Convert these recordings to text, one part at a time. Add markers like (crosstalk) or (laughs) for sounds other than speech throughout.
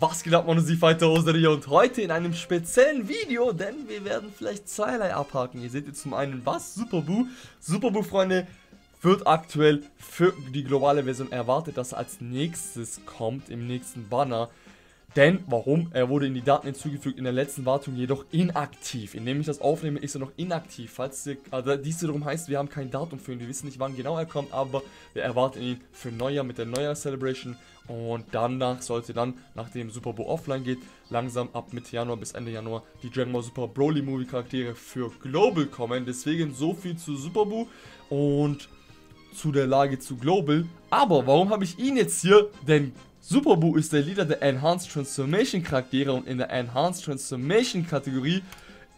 Was geht ab, Fighter hier und heute in einem speziellen Video, denn wir werden vielleicht zweierlei abhaken. Ihr seht jetzt zum einen was, Superboo. Superboo, Freunde, wird aktuell für die globale Version erwartet, dass als nächstes kommt im nächsten Banner. Denn, warum? Er wurde in die Daten hinzugefügt, in der letzten Wartung jedoch inaktiv. Indem ich das aufnehme, ist er noch inaktiv. Falls ihr, also dies wiederum heißt, wir haben kein Datum für ihn. Wir wissen nicht, wann genau er kommt, aber wir erwarten ihn für Neujahr mit der Neujahr Celebration. Und danach sollte dann, nachdem Super Bowl offline geht, langsam ab Mitte Januar bis Ende Januar die Dragon Ball Super Broly Movie Charaktere für Global kommen. Deswegen so viel zu Super Boo und zu der Lage zu Global. Aber warum habe ich ihn jetzt hier? Denn Superboo ist der Leader der Enhanced Transformation Charaktere und in der Enhanced Transformation Kategorie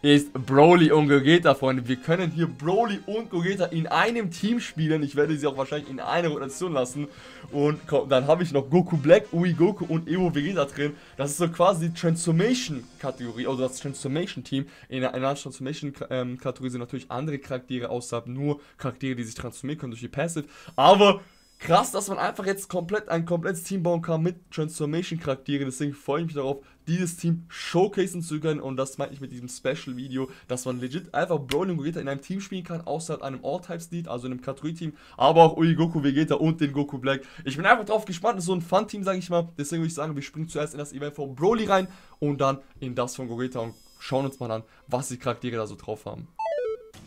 ist Broly und Gogeta, Freunde. Wir können hier Broly und Gogeta in einem Team spielen. Ich werde sie auch wahrscheinlich in eine Rotation lassen. Und dann habe ich noch Goku Black, Ui Goku und Evo Vegeta drin. Das ist so quasi die Transformation-Kategorie, also das Transformation-Team. In der Enhanced Transformation-Kategorie ähm, sind natürlich andere Charaktere, außer nur Charaktere, die sich transformieren können durch die Passive. Aber krass, dass man einfach jetzt komplett ein komplettes Team bauen kann mit Transformation-Charaktere. Deswegen freue ich mich darauf, dieses Team showcasen zu können. Und das meine ich mit diesem Special-Video, dass man legit einfach Broly und Vegeta in einem Team spielen kann, außer einem All-Types-Lead, also in einem Kategorie-Team, aber auch Ui Goku Vegeta und den Goku Black. Ich bin einfach drauf gespannt, das ist so ein Fun-Team, sage ich mal. Deswegen würde ich sagen, wir springen zuerst in das Event von Broly rein und dann in das von Gogeta und schauen uns mal an, was die Charaktere da so drauf haben.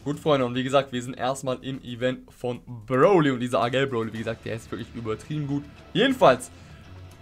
Gut, Freunde, und wie gesagt, wir sind erstmal im Event von Broly. Und dieser Agel Broly, wie gesagt, der ist wirklich übertrieben gut. Jedenfalls,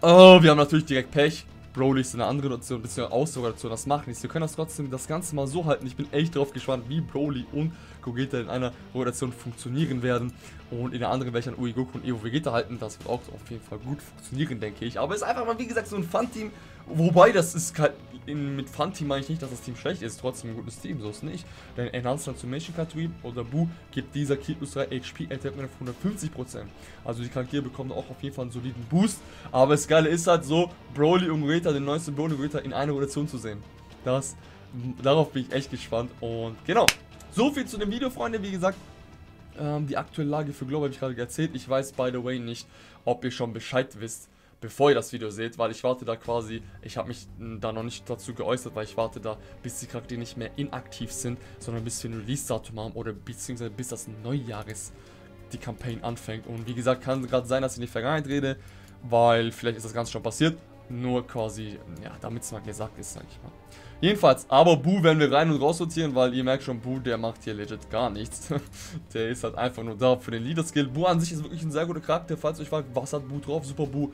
oh, wir haben natürlich direkt Pech. Broly ist eine andere Rotation, beziehungsweise Ausrotation, das macht nichts. Wir können das trotzdem das Ganze mal so halten. Ich bin echt drauf gespannt, wie Broly und Gogeta in einer Rotation funktionieren werden. Und in der anderen werde ich an Uigoku und Evo Vegeta halten. Das wird auch auf jeden Fall gut funktionieren, denke ich. Aber es ist einfach mal, wie gesagt, so ein Fun-Team. Wobei, das ist halt, in, mit Fun-Team meine ich nicht, dass das Team schlecht ist. Trotzdem ein gutes Team, so ist es nicht. Denn Enhanced Transformation Kategorie oder Bu gibt dieser Key plus 3 HP Attack auf 150%. Also die Charaktere bekommen auch auf jeden Fall einen soliden Boost. Aber das Geile ist halt so, Broly und Greta, den neuesten Broly und Greta in einer Rotation zu sehen. Das, darauf bin ich echt gespannt. Und genau, so viel zu dem Video, Freunde. Wie gesagt, ähm, die aktuelle Lage für Global habe ich gerade erzählt. Ich weiß, by the way, nicht, ob ihr schon Bescheid wisst, bevor ihr das Video seht, weil ich warte da quasi, ich habe mich da noch nicht dazu geäußert, weil ich warte da, bis die Charaktere nicht mehr inaktiv sind, sondern bis wir ein Release-Datum haben oder beziehungsweise bis das Neujahres die Kampagne anfängt. Und wie gesagt, kann gerade sein, dass ich in die Vergangenheit rede, weil vielleicht ist das Ganze schon passiert. Nur quasi, ja, damit es mal gesagt ist, sag ich mal. Jedenfalls, aber Bu werden wir rein und raus sortieren, weil ihr merkt schon, Bu, der macht hier legit gar nichts. (laughs) der ist halt einfach nur da für den Leader-Skill. Bu an sich ist wirklich ein sehr guter Charakter. Falls ihr euch fragt, was hat Bu drauf? Super Bu.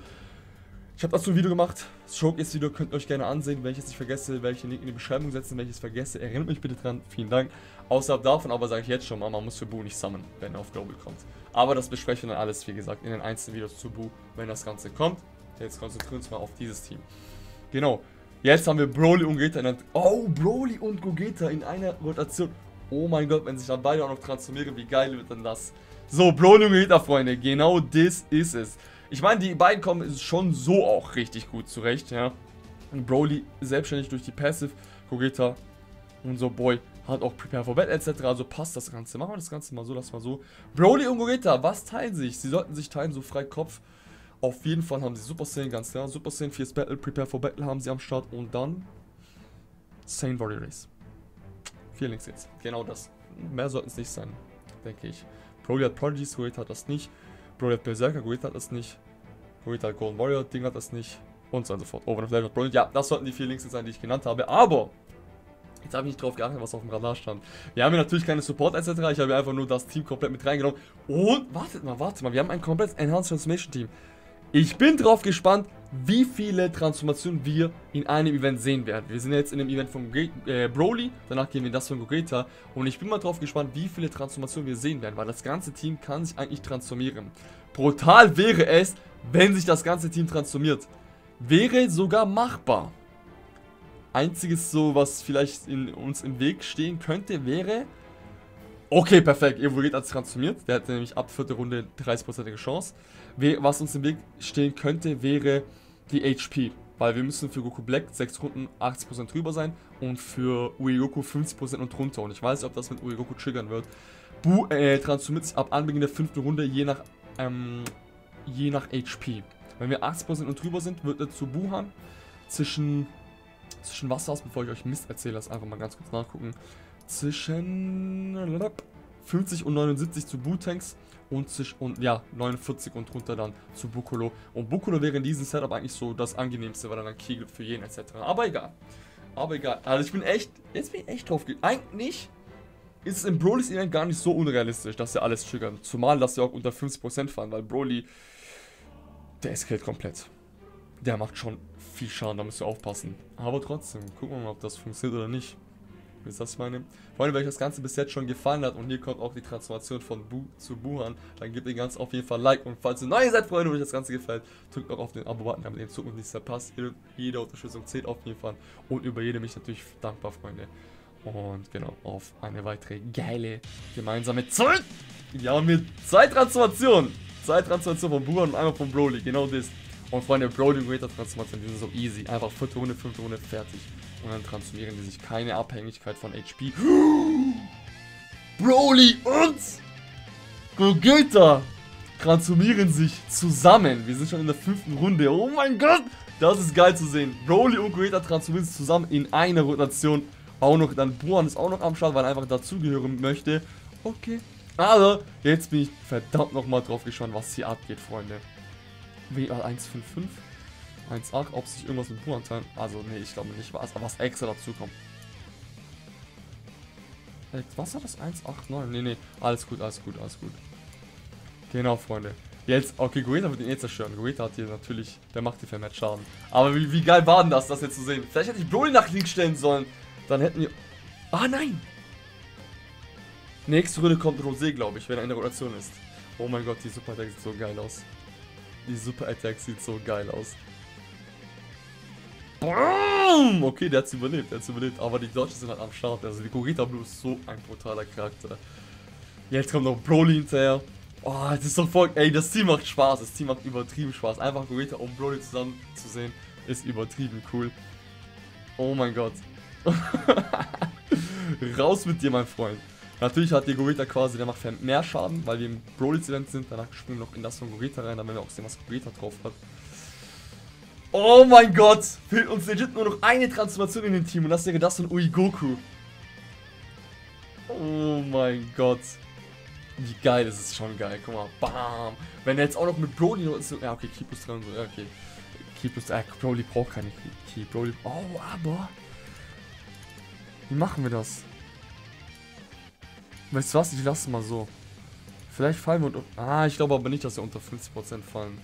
Ich habe dazu ein Video gemacht. Das Showcase-Video könnt ihr euch gerne ansehen. Wenn ich vergesse, den Link in die Beschreibung setzen. Wenn ich es vergesse, erinnert mich bitte dran. Vielen Dank. Außerhalb davon aber sage ich jetzt schon mal, man muss für Bu nicht summonen, wenn er auf Global kommt. Aber das besprechen wir dann alles, wie gesagt, in den einzelnen Videos zu Bu, wenn das Ganze kommt. Jetzt konzentrieren wir uns mal auf dieses Team. Genau. Jetzt haben wir Broly und Gogeta in einer... Oh, Broly und Gogeta in einer Rotation. Oh mein Gott, wenn sich dann beide auch noch transformieren, wie geil wird denn das? So, Broly und Gogeta, Freunde. Genau das ist es. Ich meine, die beiden kommen schon so auch richtig gut zurecht, ja. Broly selbstständig durch die Passive. Gogeta, unser Boy, hat auch Prepare for Battle etc. Also passt das Ganze. Machen wir das Ganze mal so, lass mal so. Broly und Gogeta, was teilen sich? Sie sollten sich teilen, so frei Kopf. Auf jeden Fall haben sie Super Saiyan, ganz klar. Super Saiyan, Fierce Battle, Prepare for Battle haben sie am Start. Und dann Saiyan Warrior Race. Vier Links jetzt. Genau das. Mehr sollten es nicht sein, denke ich. Broly hat Prodigy, Sweet hat das nicht. Broly hat Berserker, Goit hat das nicht. Goit hat Golden Warrior, Ding hat das nicht. Und so und so fort. Overnight Flash hat Broly. Ja, das sollten die vier Links sein, die ich genannt habe. Aber Jetzt habe ich nicht drauf geachtet, was auf dem Radar stand. Wir haben hier natürlich keine Support etc. Ich habe einfach nur das Team komplett mit reingenommen. Und, wartet mal, wartet mal. Wir haben ein komplettes Enhanced Transformation Team. Ich bin drauf gespannt, wie viele Transformationen wir in einem Event sehen werden. Wir sind jetzt in dem Event von Ge äh, Broly, danach gehen wir in das von Gogeta und ich bin mal drauf gespannt, wie viele Transformationen wir sehen werden, weil das ganze Team kann sich eigentlich transformieren. Brutal wäre es, wenn sich das ganze Team transformiert. Wäre sogar machbar. Einziges so, was vielleicht in uns im Weg stehen könnte, wäre... Okay, perfekt. Evo geht als transformiert. Der hat nämlich ab vierte Runde 30%ige Chance was uns im Weg stehen könnte, wäre die HP. Weil wir müssen für Goku Black 6 Runden 80% drüber sein und für Uegoku 50% und drunter. Und ich weiß nicht, ob das mit Uegoku triggern wird. Bu äh, transformiert sich ab Anbeginn der fünften Runde je nach, ähm, je nach HP. Wenn wir 80% und drüber sind, wird er zu Buhan. zwischen, zwischen was aus, bevor ich euch Mist erzähle, lass einfach mal ganz kurz nachgucken. Zwischen 50 und 79 zu Butanks und, und ja, 49 und drunter dann zu Bukolo. Und Bukolo wäre in diesem Setup eigentlich so das angenehmste, weil dann ein Kegel für jeden etc. Aber egal. Aber egal. Also ich bin echt, jetzt bin ich echt drauf. Eigentlich ist es im Broly's Event gar nicht so unrealistisch, dass sie alles triggern. Zumal, dass sie auch unter 50% fahren, weil Broly, der eskaliert komplett. Der macht schon viel Schaden, da müsst ihr aufpassen. Aber trotzdem, gucken wir mal, ob das funktioniert oder nicht. Wisst ihr, was ich meine? Vor allem, wenn euch das Ganze bis jetzt schon gefallen hat und hier kommt auch die Transformation von Bu zu Buhan, dann gebt ihr ganz auf jeden Fall Like und falls ihr neu seid, Freunde, und euch das Ganze gefällt, drückt auch auf den Abo-Button, damit ihr in Zukunft nichts verpasst. Jede, Unterstützung zählt auf jeden Fall und über jede mich natürlich dankbar, Freunde. Und genau, auf eine weitere geile gemeinsame Zeit. Ja, mit. Zwei Transformationen von Buhan und einmal von Broly, genau das. Und Freunde, Broly und Greater Transformation, die sind so easy. Einfach vierte Runde, fünfte Runde, fertig. Und dann transformieren die sich keine Abhängigkeit von HP. (gasps) Broly und Gogeta transformieren sich zusammen. Wir sind schon in der fünften Runde. Oh mein Gott, das ist geil zu sehen. Broly und Gogeta transformieren sich zusammen in einer Rotation. Auch noch, dann Boan ist auch noch am Start, weil er einfach dazugehören möchte. Okay. Aber jetzt bin ich verdammt nochmal drauf gespannt, was hier abgeht, Freunde. W155? 1 Arc, ob sich irgendwas mit Buhantan. Also, nee, ich glaube nicht, was, was extra dazu kommt. Äh, was war das? 189? Nee, nee. Alles gut, alles gut, alles gut. Genau, Freunde. Jetzt, okay, Goethe wird ihn eh zerstören. Goethe hat hier natürlich, der macht hier vermehrt Schaden. Aber wie, wie, geil war denn das, das jetzt zu sehen? Vielleicht hätte ich Broly nach links stellen sollen. Dann hätten wir... Ah, nein! Nächste Runde kommt Rosé, glaube ich, wenn er in der Rotation ist. Oh mein Gott, die Super Attack sieht so geil aus. Die Super Attack sieht so geil aus. Boom! Okay, der hat's überlebt, der hat's überlebt. Aber die Deutschen sind halt am Start. Also die Gogeta Blue ist so ein brutaler Charakter. Jetzt kommt noch Broly hinterher. Oh, das ist doch voll... Ey, das Team macht Spaß. Das Team macht übertrieben Spaß. Einfach Gogeta und Broly zusammen zu sehen, ist übertrieben cool. Oh mein Gott. (laughs) Raus mit dir, mein Freund. Natürlich hat die Gogeta quasi, der macht mehr Schaden, weil wir im Broly's Event sind. Danach springen wir noch in das von Gogeta rein, damit wir auch sehen, was Gogeta drauf hat. Oh mein Gott! Fehlt uns legit nur noch eine Transformation in den Team und das wäre das von Uigoku. Oh mein Gott. Wie geil, das ist schon geil. Guck mal, bam. Wenn er jetzt auch noch mit Broly noch ist. Ja, okay, Key plus 3 und so. Ja, okay. Key plus. Äh, Broly braucht keine Key. Broly. Oh, aber. Wie machen wir das? Weißt du was? Ich lasse mal so. Vielleicht fallen wir unter. Ah, ich glaube aber nicht, dass wir unter 50% fallen.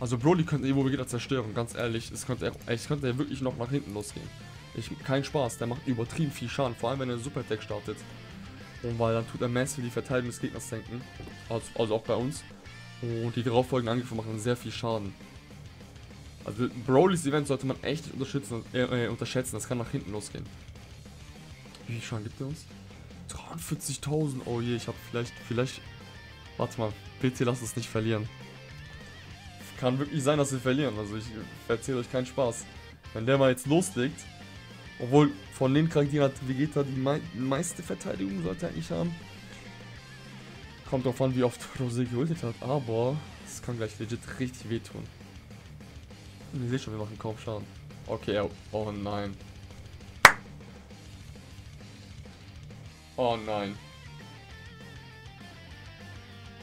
Also Broly könnte Evo Vegeta zerstören, ganz ehrlich. Es könnte, es könnte ja wirklich noch nach hinten losgehen. Ich, kein Spaß, der macht übertrieben viel Schaden, vor allem wenn er Super Attack startet. Und weil dann tut er massiv die Verteidigung des Gegners senken. Also, also auch bei uns. Und die darauffolgenden Angriffe machen sehr viel Schaden. Also Broly's Event sollte man echt unterschätzen, äh, äh, unterschätzen. Das kann nach hinten losgehen. Wie viel Schaden gibt er uns? 43.000. Oh je, ich habe vielleicht, vielleicht... Warte mal, bitte lass uns nicht verlieren. Kann wirklich sein, dass wir verlieren. Also ich erzähle euch keinen Spaß. Wenn der mal jetzt loslegt, obwohl von den Charakteren hat Vegeta die mei meiste Verteidigung sollte er eigentlich haben. Kommt drauf an, wie oft (laughs) Rosé geultet hat, aber es kann gleich legit richtig wehtun. Und ihr seht schon, wir machen kaum Schaden. Okay, oh, oh nein. Oh nein.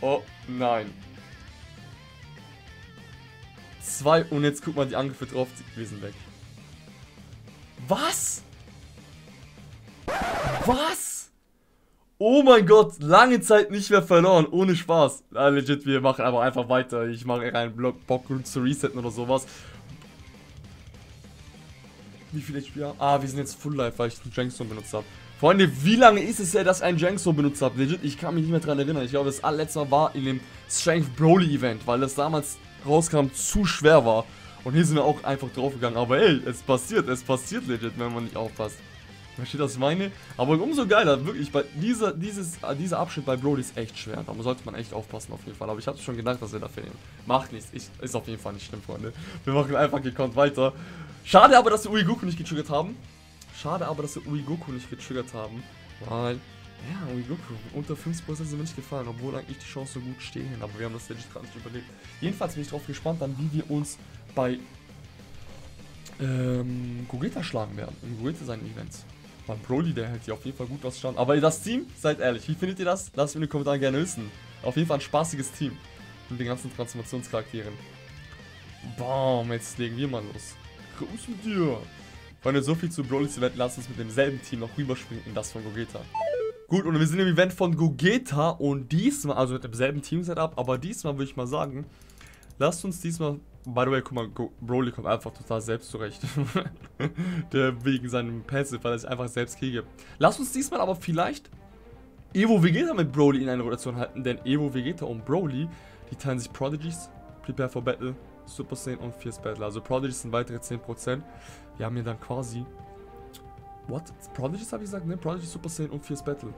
Oh nein. Zwei und jetzt guck mal die Angriffe drauf, wir sind weg. Was? Was? Oh mein Gott, lange Zeit nicht mehr verloren, ohne Spaß. Ja, legit, wir machen aber einfach weiter. Ich mache rein Block, Bock zu resetten oder sowas. Wie viel HP haben? Ah, wir sind jetzt Full Life, weil ich den Jankstone benutzt habe. Freunde, wie lange ist es her, dass ich einen Jankstone benutzt habe? Legit, ich kann mich nicht mehr daran erinnern. Ich glaube, das allerletzte Mal war in dem Strength Broly Event, weil das damals rauskam, zu schwer war. Und hier sind wir auch einfach draufgegangen. Aber ey, es passiert, es passiert legit, wenn man nicht aufpasst. Versteht das meine? Aber umso geiler, wirklich, bei dieser, dieses, dieser Abschnitt bei Brody ist echt schwer. Da sollte man echt aufpassen auf jeden Fall. Aber ich hatte schon gedacht, dass wir da fehlen. Macht nichts. Ich, ist auf jeden Fall nicht schlimm, Freunde. Wir machen einfach gekonnt weiter. Schade aber, dass wir Uigoku nicht getriggert haben. Schade aber, dass wir Uigoku nicht getriggert haben. Weil, ja, Uigoku, unter 5% sind wir nicht gefallen, obwohl eigentlich die Chancen so gut stehen. Aber wir haben das legit gerade nicht überlebt. Jedenfalls bin ich drauf gespannt, dann wie wir uns bei ähm, Gogeta schlagen werden. Im Gogeta seinen Events. Weil Broly, der hält hier auf jeden Fall gut was schauen. Aber das Team, seid ehrlich, wie findet ihr das? Lasst mir in den Kommentaren gerne wissen. Auf jeden Fall ein spaßiges Team. Mit den ganzen Transformationscharakteren. Bam, jetzt legen wir mal los. Groß mit dir. Freunde, so viel zu Broly's Event. Lasst uns mit demselben Team noch rüberspringen in das von Gogeta. Gut, und wir sind im Event von Gogeta und diesmal, also mit demselben Team-Setup, aber diesmal würde ich mal sagen, lasst uns diesmal By the way, guck mal, Broly kommt einfach total selbst zurecht. (laughs) der wegen seinem Passive, weil er sich einfach selbst kriege. Lass uns diesmal aber vielleicht Evo Vegeta mit Broly in eine Rotation halten, denn Evo Vegeta und Broly, die teilen sich Prodigies, Prepare for Battle, Super Saiyan und Fierce Battle. Also Prodigies sind weitere 10%. Wir haben hier dann quasi... What? Prodigies habe ich gesagt, ne? Prodigies, Super Saiyan und Fierce Battle.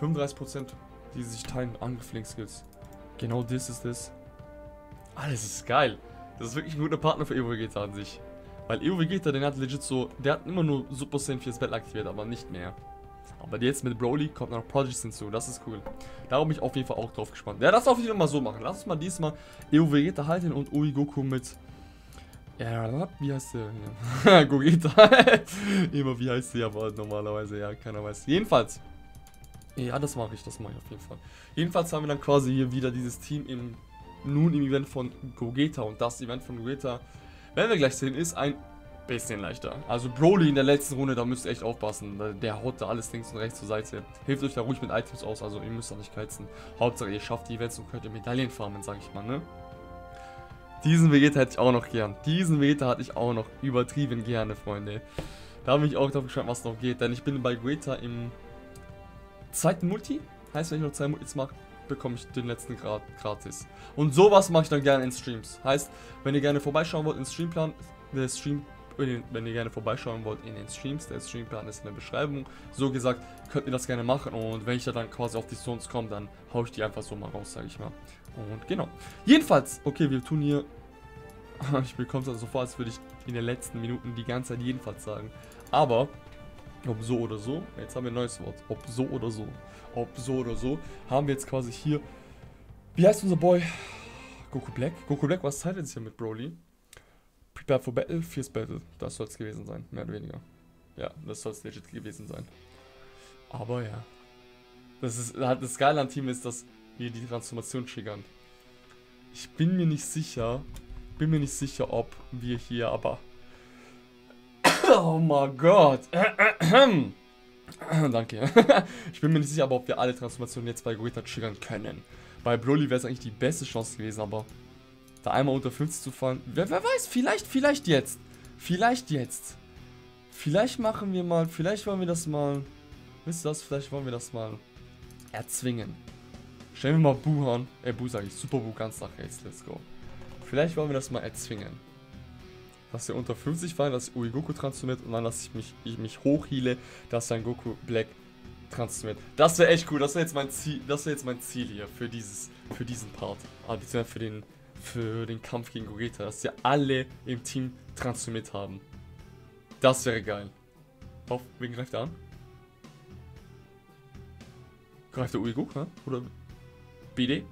35%, die sich teilen, Angriff-Link-Skills. Genau das ist das. Alles ist geil. Das ist wirklich ein guter Partner für Evo Vegeta an sich. Weil Evo Vegeta, den hat legit so, der hat immer nur Super Saiyan 4 Battle aktiviert, aber nicht mehr. Aber jetzt mit Broly kommt noch Prodigies hinzu, das ist cool. Da bin ich auf jeden Fall auch drauf gespannt. Ja, das auf jeden Fall mal so machen. Lass uns mal diesmal Evo Vegeta halten und Ui Goku mit... Ja, wie heißt der? (laughs) Gogeta. (laughs) Immer wie heißt der aber normalerweise, ja, keiner weiß. Jedenfalls. Ja, das mache ich, das mache ich auf jeden Fall. Jedenfalls haben wir dann quasi hier wieder dieses Team im nun im Event von Gogeta. Und das Event von Gogeta, werden wir gleich sehen, ist ein bisschen leichter. Also Broly in der letzten Runde, da müsst ihr echt aufpassen. Der haut da alles links und rechts zur Seite. Hilft euch da ruhig mit Items aus, also ihr müsst da nicht keizen. Hauptsache ihr schafft die Events und könnt ihr Medaillen farmen, sag ich mal, ne? Diesen Vegeta hätte ich auch noch gern. Diesen Vegeta hatte ich auch noch übertrieben gerne, Freunde. Da habe ich auch drauf geschaut, was noch geht. Denn ich bin bei Vegeta im zweiten Multi. Heißt, wenn ich noch zwei Multis mache, bekomme ich den letzten Grad gratis. Und sowas mache ich dann gerne in Streams. Heißt, wenn ihr gerne vorbeischauen wollt, in Streamplan, der Stream, wenn ihr gerne vorbeischauen wollt in den Streams, der Streamplan ist in der Beschreibung. So gesagt, könnt ihr das gerne machen und wenn ich da dann quasi auf die Zones komme, dann haue ich die einfach so mal raus, sage ich mal. Und genau. Jedenfalls, okay, wir tun hier (laughs) ich bekomme es also so vor, als würde ich in den letzten Minuten die ganze Zeit jedenfalls sagen. Aber, ob so oder so, jetzt haben wir ein neues Wort. Ob so oder so ob so oder so, haben wir jetzt quasi hier, wie heißt unser Boy? Goku Black. Goku Black, was teilt jetzt hier mit Broly? Prepare for Battle, Fierce Battle. Das soll es gewesen sein, mehr oder weniger. Ja, das soll es legit gewesen sein. Aber ja. Das ist halt das Geile an Team ist, dass wir die Transformation triggern. Ich bin mir nicht sicher, bin mir nicht sicher, ob wir hier aber... (coughs) oh mein Gott. (coughs) Danke. (laughs) ich bin mir nicht sicher, aber ob wir alle Transformationen jetzt bei Gorita triggern können. Bei Broly wäre es eigentlich die beste Chance gewesen, aber da einmal unter 50 zu fahren, wer, wer weiß, vielleicht, vielleicht jetzt. Vielleicht jetzt. Vielleicht machen wir mal, vielleicht wollen wir das mal, wisst ihr das, vielleicht wollen wir das mal erzwingen. Stellen wir mal Buhan, äh, Bu sage ich, Super Bu ganz nach rechts, let's go. Vielleicht wollen wir das mal erzwingen dass er unter 50 fallen, dass Uigoku transformiert und dann, dass ich mich, ich mich hochheale, dass dann Goku Black transformiert. Das wäre echt cool, das wäre jetzt mein Ziel, das wäre jetzt mein Ziel hier für dieses, für diesen Part. Aber beziehungsweise für den, für den Kampf gegen Gogeta, dass wir alle im Team transformiert haben. Das wäre geil. Auf, wen greift er an? Greift der Uigoku, Oder BD?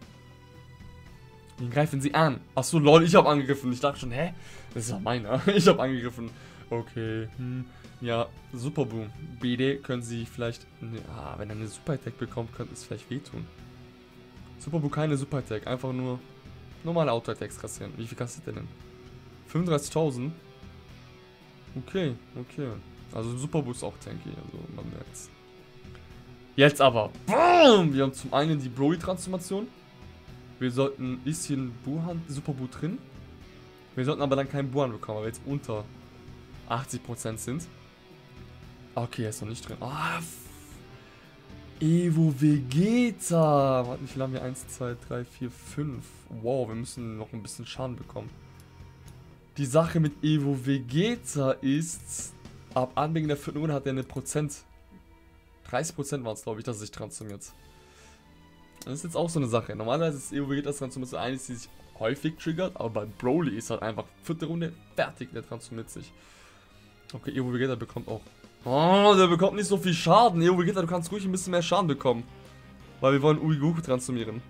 Wen greifen sie an? Achso, lol, ich habe angegriffen. Ich dachte schon, hä? Das ist ja meiner. (laughs) Ich habe angegriffen. Okay, hm. Ja, Super Boom. BD können sie vielleicht... Ja, wenn er eine Super Attack bekommt, könnte es vielleicht wehtun. Super Boom keine Super Attack. Einfach nur normale Auto Attacks kassieren. Wie viel kassiert der denn? 35.000? Okay, okay. Also Super Boost auch tanky, also man merkt's. Jetzt aber. Boom! Wir haben zum einen die Broly-Transformation. Wir sollten bisschen Buhan, Super Bu drin. Wir sollten aber dann keinen Buhan bekommen, weil wir jetzt unter 80% sind. Okay, er ist noch nicht drin. Ah, Evo Vegeta. Warte, wie viel haben wir? 1, 2, 3, 4, 5. Wow, wir müssen noch ein bisschen Schaden bekommen. Die Sache mit Evo Vegeta ist, ab Anbeginn der 4. Runde hat er eine Prozent. 30% waren es, glaube ich, dass er sich transformiert. Das ist jetzt auch so eine Sache. Normalerweise ist Evo Vegetas Transformation eines, die sich häufig triggert, aber bei Broly ist halt einfach vierte Runde fertig, der transformiert sich. Okay, Evo Vegeta bekommt auch... Oh, der bekommt nicht so viel Schaden. Evo Vegeta, du kannst ruhig ein bisschen mehr Schaden bekommen. Weil wir wollen Uigoku transformieren.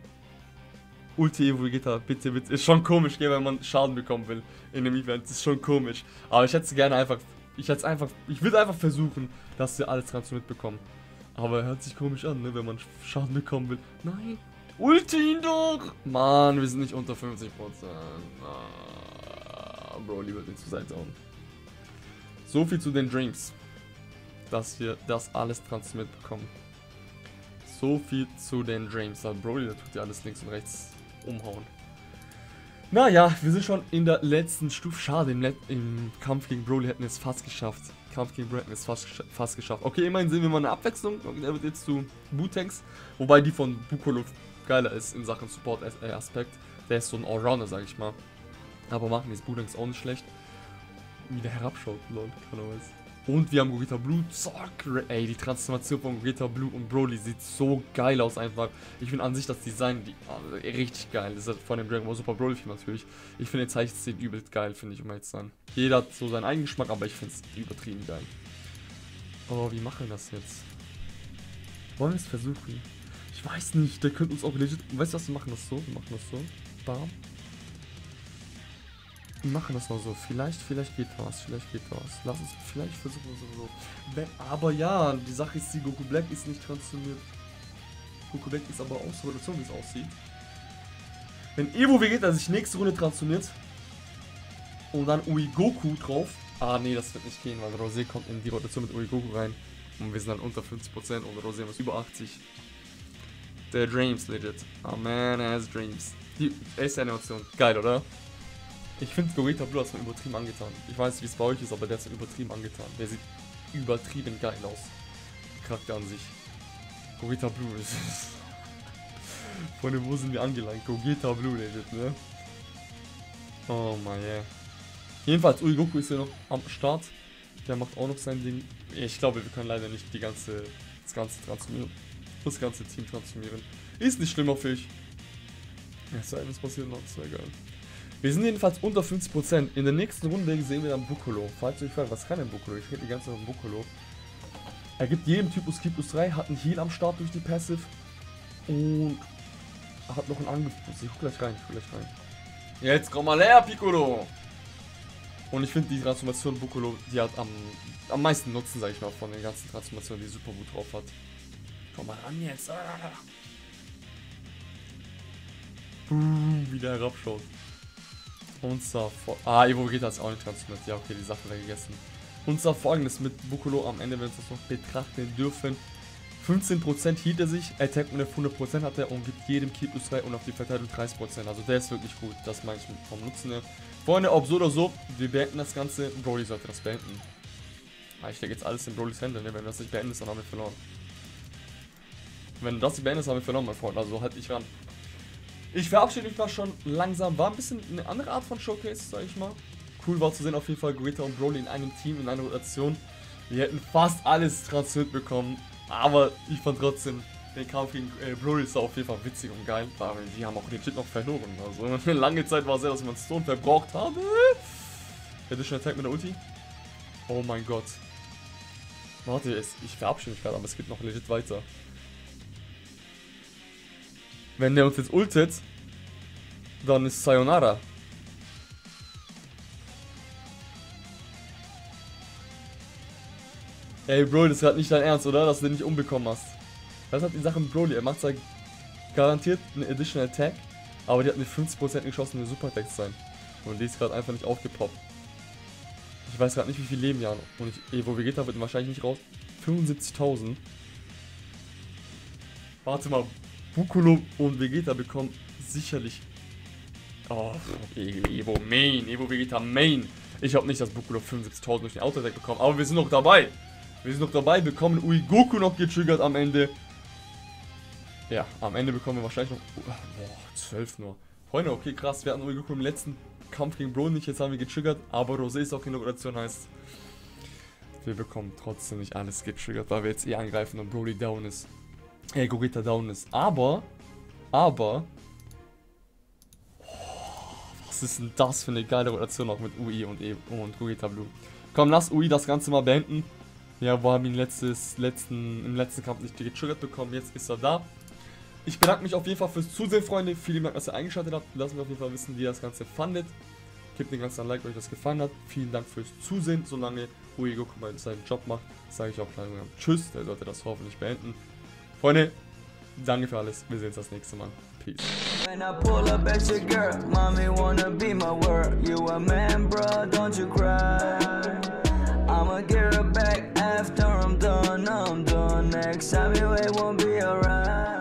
Ulti Evo Vegeta, bitte, bitte. Ist schon komisch, gell, wenn man Schaden bekommen will in dem Event. Ist schon komisch. Aber ich hätte es gerne einfach. Ich hätte einfach. Ich würde einfach versuchen, dass wir alles transformiert bekommen. Aber hört sich komisch an, ne, wenn man Schaden bekommen will. Nein. Ulti ihn doch! Mann, wir sind nicht unter 50%. Ah, Broly wird ihn zur Seite hauen. So viel zu den Dreams. Dass wir das alles transformiert bekommen. So viel zu den Dreams. Aber Broly, der tut ja alles links und rechts umhauen. Naja, wir sind schon in der letzten Stufe. Schade, im, im Kampf gegen Broly hätten wir es fast geschafft. Kampf gegen Broly hätten wir es fast, fast geschafft. Okay, immerhin sehen wir mal eine Abwechslung. Der wird jetzt zu Butanks. Wobei die von Bukolo geiler ist in Sachen Support-Aspekt. Der ist so ein Allrounder, sag ich mal. Aber machen jetzt Butanks auch nicht schlecht. Wie der herabschaut, lol, keine Ahnung. Und wir haben Gogeta Blue. Zack. Ey, die Transformation von Gogeta Blue und Broly sieht so geil aus einfach. Ich finde an sich das Design die, also, richtig geil. Das ist von dem Dragon Ball Super Broly Film natürlich. Ich finde den Zeichenstil übelst geil, finde ich, um jetzt sein. Jeder hat so seinen eigenen Geschmack, aber ich finde es übertrieben geil. Oh, wie machen wir das jetzt? Wollen wir es versuchen? Ich weiß nicht, der könnte uns auch legit... Weißt du was, wir machen das so, wir machen das so. Bam. Wir machen das mal so. Vielleicht, vielleicht geht was. Vielleicht geht was. Lass uns vielleicht versuchen so. so. Aber ja, die Sache ist, die Goku Black ist nicht transformiert. Goku Black ist aber auch so Rotation, wie es aussieht. Wenn Evo Vegeta sich nächste Runde transformiert und dann Uigoku drauf. Ah, nee, das wird nicht gehen, weil Rosé kommt in die Rotation mit Uigoku rein. Und wir sind dann unter 50% und Rosé ist über 80. Der Dreams, legit. Oh man, has Dreams. Die erste Animation. Geil, oder? Ich finde Gorita Blue hat mir übertrieben angetan. Ich weiß nicht, wie es bei euch ist, aber der ist übertrieben angetan. Der sieht übertrieben geil aus. Charakter an sich. Gorita Blue (laughs) ist es. Dem wo sind wir angelangt? Gogeta Blue, legit, ne? Oh mein yeah. Jedenfalls, Uigoku ist ja noch am Start. Der macht auch noch sein Ding. Ich glaube, wir können leider nicht die ganze, das ganze transformieren. Das ganze Team transformieren. Ist nicht schlimmer für ich. Denn, es passiert noch, das wäre geil. Wir sind jedenfalls unter 50%. In der nächsten Runde sehen wir dann Bukolo. Falls ihr euch fragt, was kann denn Bukolo? Ich rede die ganze Zeit von Bukolo. Er gibt jedem Typus Kipus 3, hat einen Heal am Start durch die Passive und hat noch einen Angriff. Ich guck gleich rein, ich guck gleich rein. Jetzt komm mal her, Piccolo! Und ich finde die Transformation Bukolo, die hat am, am meisten Nutzen, sag ich mal, von den ganzen Transformationen, die Super gut drauf hat. Komm mal ran jetzt. Ah. Boom, wie der herabschaut. Und zwar Ah, Evo Vegeta ist auch nicht transformiert. Ja, okay, die Sache wäre gegessen. Und zwar folgendes mit Bukolo am Ende, wenn wir uns das noch betrachten dürfen. 15% hielt er sich, Attack mit 100% hat er und gibt jedem Keep plus 3 und auf die Verteidigung 30%. Also der ist wirklich gut, das meine ich vom Nutzen her. Freunde, ob so oder so, wir beenden das Ganze. Broly sollte das beenden. Ah, ich denke jetzt alles in Brolys Hände, ne? wenn das nicht beenden, dann haben wir verloren. Wenn du das nicht beendest, haben wir verloren, mein Freund. Also halt dich ran. Ich verabschiede mich mal schon langsam. War ein bisschen eine andere Art von Showcase, sag ich mal. Cool war zu sehen, auf jeden Fall Greta und Broly in einem Team, in einer Rotation. Wir hätten fast alles transferiert bekommen. Aber ich fand trotzdem den Kampf gegen äh, Broly ist auf jeden Fall witzig und geil. Weil die haben auch legit noch verloren. Also (laughs) lange Zeit war es ja, dass man Stone verbraucht habe. Schon Attack mit der Ulti. Oh mein Gott. Warte, ich verabschiede mich gerade, aber es geht noch legit weiter. Wenn der uns jetzt ultet, dann ist Sayonara. Ey, Bro, das ist gerade nicht dein Ernst, oder? Dass du den nicht umbekommen hast. Das hat die Sache mit Broly. Er macht zwar garantiert eine Additional Attack, aber die hat eine 50% Chance, eine Super Attack sein. Und die ist gerade einfach nicht aufgepoppt. Ich weiß gerade nicht, wie viel Leben ja Und ich, wo Vegeta wird wahrscheinlich nicht raus. 75.000. Warte mal, Bukolo und Vegeta bekommen sicherlich... Oh, Evo Main, Evo Vegeta Main. Ich glaube nicht, dass Bukolo 75.000 durch den Auto-Attack bekommt, aber wir sind noch dabei. Wir sind noch dabei, bekommen Uigoku noch getriggert am Ende. Ja, am Ende bekommen wir wahrscheinlich noch... Boah, 12 nur. Freunde, okay, krass, wir hatten Uigoku im letzten Kampf gegen Bro nicht, jetzt haben wir getriggert, aber Rosé ist auch in der Operation, heißt... Wir bekommen trotzdem nicht alles getriggert, weil wir jetzt eh angreifen und Broly down ist äh, Gogeta down ist. Aber, aber, oh, was ist denn das für eine geile Rotation auch mit UI und, e und Gogeta Blue. Komm, lass UI das Ganze mal beenden. Ja, wo haben ihn letztes, letzten, im letzten Kampf nicht getriggert bekommen, jetzt ist er da. Ich bedanke mich auf jeden Fall fürs Zusehen, Freunde. Vielen Dank, dass ihr eingeschaltet habt. Lasst mich auf jeden Fall wissen, wie ihr das Ganze fandet. Gebt den ganzen Like, wenn euch das gefallen hat. Vielen Dank fürs Zusehen. Solange Uego seinen Job macht, sage ich auch gleich Tschüss. Der sollte das hoffentlich beenden. Freunde, danke für alles. Wir sehen uns das nächste Mal. Peace. When I pull up at your girl, mommy wanna be my word. You a man, bruh, don't you cry. I'ma get her back after I'm done, I'm done. Next time you ain't won't be alright.